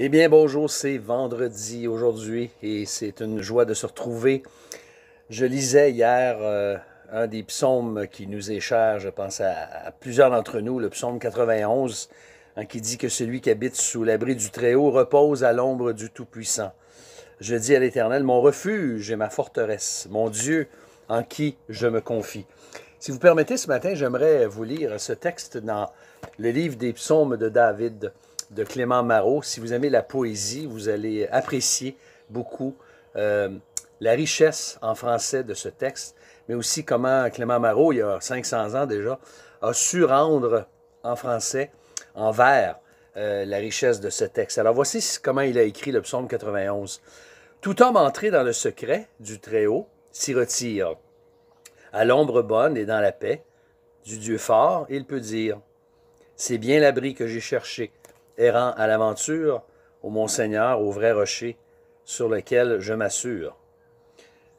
Eh bien, bonjour, c'est vendredi aujourd'hui et c'est une joie de se retrouver. Je lisais hier euh, un des psaumes qui nous est cher, je pense à, plusieurs d'entre nous, le psaume 91, hein, qui dit que celui qui habite sous l'abri du Très-Haut repose à l'ombre du Tout-Puissant. Je dis à l'Éternel, mon refuge et ma forteresse, mon Dieu en qui je me confie. Si vous permettez, ce matin, j'aimerais vous lire ce texte dans le livre des psaumes de David de Clément Marot. Si vous aimez la poésie, vous allez apprécier beaucoup euh, la richesse en français de ce texte, mais aussi comment Clément Marot, il y a 500 ans déjà, a su rendre en français, en vers, euh, la richesse de ce texte. Alors voici comment il a écrit le psaume 91. Tout homme entré dans le secret du Très-Haut s'y retire. À l'ombre bonne et dans la paix du Dieu fort, il peut dire, C'est bien l'abri que j'ai cherché errant à l'aventure, ô mon Seigneur, au vrai rocher, sur lequel je m'assure.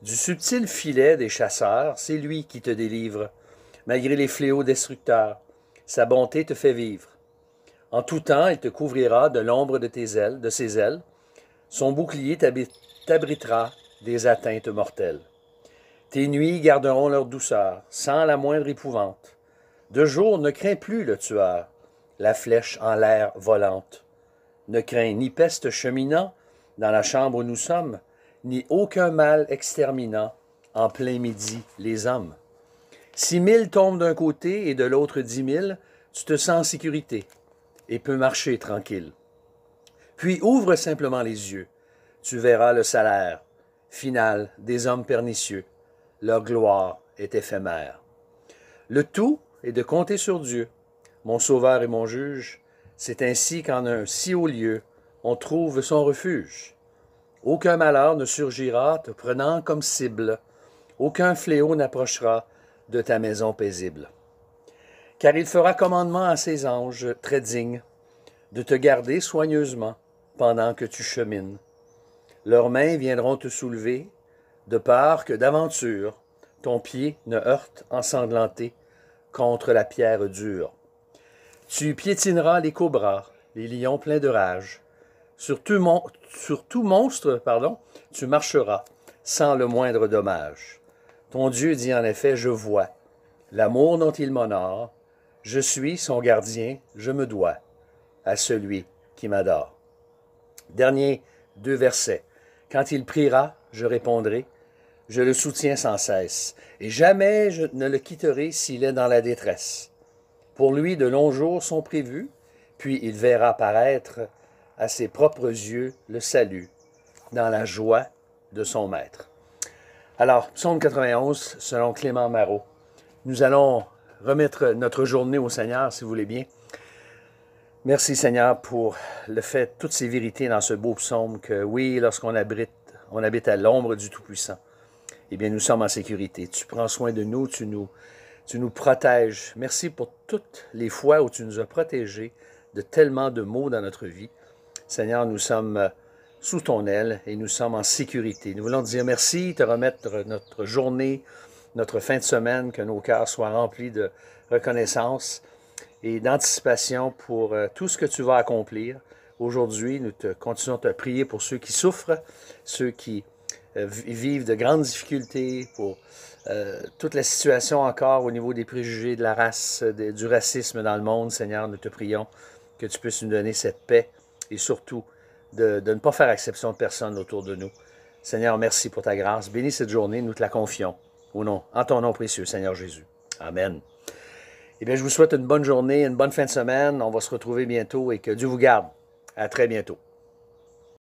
Du subtil filet des chasseurs, c'est lui qui te délivre, malgré les fléaux destructeurs. Sa bonté te fait vivre. En tout temps, il te couvrira de l'ombre de tes ailes, de ses ailes. Son bouclier t'abritera des atteintes mortelles. Tes nuits garderont leur douceur, sans la moindre épouvante. De jour, ne crains plus le tueur, la flèche en l'air volante. Ne crains ni peste cheminant dans la chambre où nous sommes, ni aucun mal exterminant en plein midi les hommes. Si mille tombent d'un côté et de l'autre dix mille, tu te sens en sécurité et peux marcher tranquille. Puis ouvre simplement les yeux, tu verras le salaire final des hommes pernicieux. Leur gloire est éphémère. Le tout est de compter sur Dieu mon Sauveur et mon juge, c'est ainsi qu'en un si haut lieu, on trouve son refuge. Aucun malheur ne surgira te prenant comme cible, aucun fléau n'approchera de ta maison paisible. Car il fera commandement à ses anges très dignes de te garder soigneusement pendant que tu chemines. Leurs mains viendront te soulever, de peur que d'aventure ton pied ne heurte ensanglanté contre la pierre dure. Tu piétineras les cobras, les lions pleins de rage. Sur tout, monstre, pardon, tu marcheras sans le moindre dommage. Ton Dieu dit en effet, je vois l'amour dont il m'honore. Je suis son gardien, je me dois à celui qui m'adore. Dernier deux versets. Quand il priera, je répondrai. Je le soutiens sans cesse, et jamais je ne le quitterai s'il est dans la détresse. Pour lui, de longs jours sont prévus, puis il verra paraître à ses propres yeux le salut dans la joie de son maître. Alors, psaume 91, selon Clément Marot. Nous allons remettre notre journée au Seigneur, si vous voulez bien. Merci Seigneur pour le fait, toutes ces vérités dans ce beau psaume, que oui, lorsqu'on habite, on habite à l'ombre du Tout-Puissant, eh bien, nous sommes en sécurité. Tu prends soin de nous, tu nous tu nous protèges. Merci pour toutes les fois où tu nous as protégés de tellement de maux dans notre vie. Seigneur, nous sommes euh, sous ton aile et nous sommes en sécurité. Nous voulons te dire merci, te remettre notre journée, notre fin de semaine, que nos cœurs soient remplis de reconnaissance et d'anticipation pour euh, tout ce que tu vas accomplir. Aujourd'hui, nous te continuons à prier pour ceux qui souffrent, ceux qui vivent de grandes difficultés, pour euh, toute la situation encore au niveau des préjugés, de la race, du racisme dans le monde. Seigneur, nous te prions que tu puisses nous donner cette paix et surtout de, ne pas faire exception de personne autour de nous. Seigneur, merci pour ta grâce. Bénis cette journée, nous te la confions. Au nom, en ton nom précieux, Seigneur Jésus. Amen. Eh bien, je vous souhaite une bonne journée, une bonne fin de semaine. On va se retrouver bientôt et que Dieu vous garde. À très bientôt.